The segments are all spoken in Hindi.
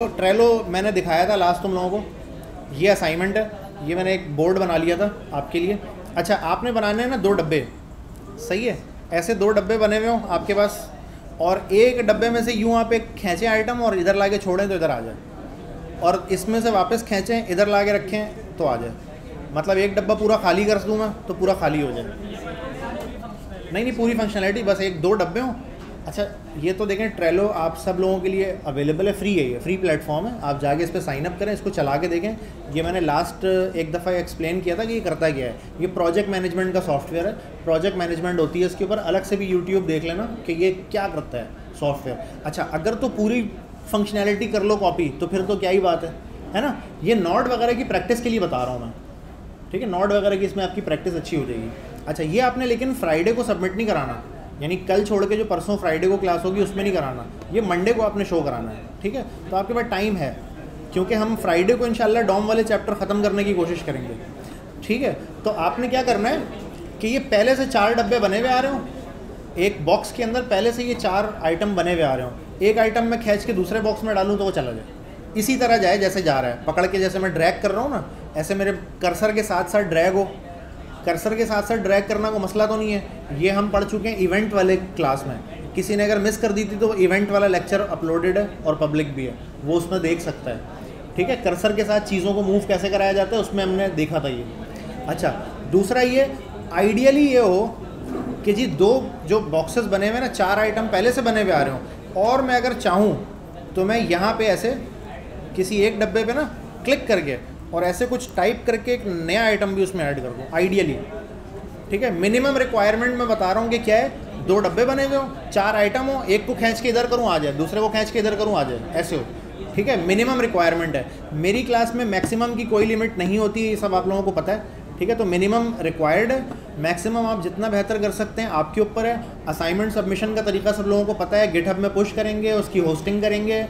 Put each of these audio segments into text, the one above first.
तो ट्रेलो मैंने दिखाया था लास्ट तुम लोगों को। ये असाइनमेंट है। ये मैंने एक बोर्ड बना लिया था आपके लिए। अच्छा आपने बनाने हैं ना दो डब्बे। सही है। ऐसे दो डब्बे बने हुए हो आपके पास। और एक डब्बे में से यूँ आप एक खींचें आइटम और इधर ला के छोड़ें तो इधर आ जाए। और इसमें से वापस खींचें, इधर ला के रखें तो आ जाए। मतलब एक डब्बा पूरा खाली कर दूँ मैं तो पूरा खाली हो जाए। नहीं नहीं, पूरी फंक्शनैलिटी बस एक दो डब्बे हों। अच्छा ये तो देखें ट्रेलो आप सब लोगों के लिए अवेलेबल है फ्री है ये फ्री प्लेटफॉर्म है। आप जाके इस पर साइन अप करें, इसको चला के देखें। ये मैंने लास्ट एक दफ़ा एक्सप्लेन किया था कि ये करता क्या है। ये प्रोजेक्ट मैनेजमेंट का सॉफ्टवेयर है। प्रोजेक्ट मैनेजमेंट होती है इसके ऊपर। अलग से भी यूट्यूब देख लेना कि ये क्या करता है सॉफ्टवेयर अच्छा अगर तो पूरी फंक्शनैलिटी कर लो कॉपी तो फिर तो क्या ही बात है है ना? ये नॉट वगैरह की प्रैक्टिस के लिए बता रहा हूँ मैं। ठीक है नॉट वगैरह की इसमें आपकी प्रैक्टिस अच्छी हो जाएगी। अच्छा ये आपने लेकिन फ्राइडे को सबमिट नहीं कराना। यानी कल छोड़ के जो परसों फ्राइडे को क्लास होगी, उसमें नहीं कराना। ये मंडे को आपने शो कराना है, ठीक है? तो आपके पास टाइम है, क्योंकि हम फ्राइडे को इंशाल्लाह डॉम वाले चैप्टर ख़त्म करने की कोशिश करेंगे, ठीक है? तो आपने क्या करना है कि ये पहले से चार डब्बे बने हुए आ रहे हो, एक बॉक्स के अंदर पहले से ये चार आइटम बने हुए आ रहे हो। एक आइटम मैं खींच के दूसरे बॉक्स में डालूँ तो वो चला जाए। इसी तरह जाए जैसे जा रहा है। पकड़ के जैसे मैं ड्रैग कर रहा हूँ ना, ऐसे मेरे कर्सर के साथ साथ ड्रैग हो। कर्सर के साथ साथ ड्रैग करना को मसला तो नहीं है। ये हम पढ़ चुके हैं इवेंट वाले क्लास में। किसी ने अगर मिस कर दी थी तो इवेंट वाला लेक्चर अपलोडेड है और पब्लिक भी है। वो उसमें देख सकता है। ठीक है? कर्सर के साथ चीज़ों को मूव कैसे कराया जाता है, उसमें हमने देखा था ये। अच्छा दूसरा ये आइडियली ये हो कि जी दो जो बॉक्सेस बने हुए ना, चार आइटम पहले से बने हुए आ रहे हो। और मैं अगर चाहूँ तो मैं यहाँ पे ऐसे किसी एक डब्बे पे ना क्लिक करके और ऐसे कुछ टाइप करके एक नया आइटम भी उसमें ऐड कर दूँ आइडियली ठीक है? मिनिमम रिक्वायरमेंट मैं बता रहा हूँ कि क्या है? दो डब्बे बने हुए हो, चार आइटम हो, एक को खींच के इधर करूँ, आ जाए। दूसरे को खींच के इधर करूँ, आ जाए। ऐसे हो। ठीक है? मिनिमम रिक्वायरमेंट है। मेरी क्लास में मैक्सिमम की कोई लिमिट नहीं होती, ये सब आप लोगों को पता है। ठीक है? तो मिनिमम रिक्वायर्ड है। मैक्सिमम आप जितना बेहतर कर सकते हैं, आपके ऊपर है। असाइनमेंट सबमिशन का तरीका सब लोगों को पता है। गिटहब में पुश करेंगे, उसकी होस्टिंग करेंगे,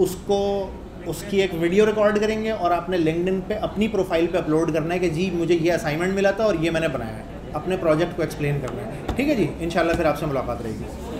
उसको उसकी एक वीडियो रिकॉर्ड करेंगे और आपने लिंकडिन पे अपनी प्रोफ़ाइल पे अपलोड करना है कि जी, मुझे ये असाइनमेंट मिला था और ये मैंने बनाया है। अपने प्रोजेक्ट को एक्सप्लेन करना है। ठीक है जी? इन फिर आपसे मुलाकात रहेगी।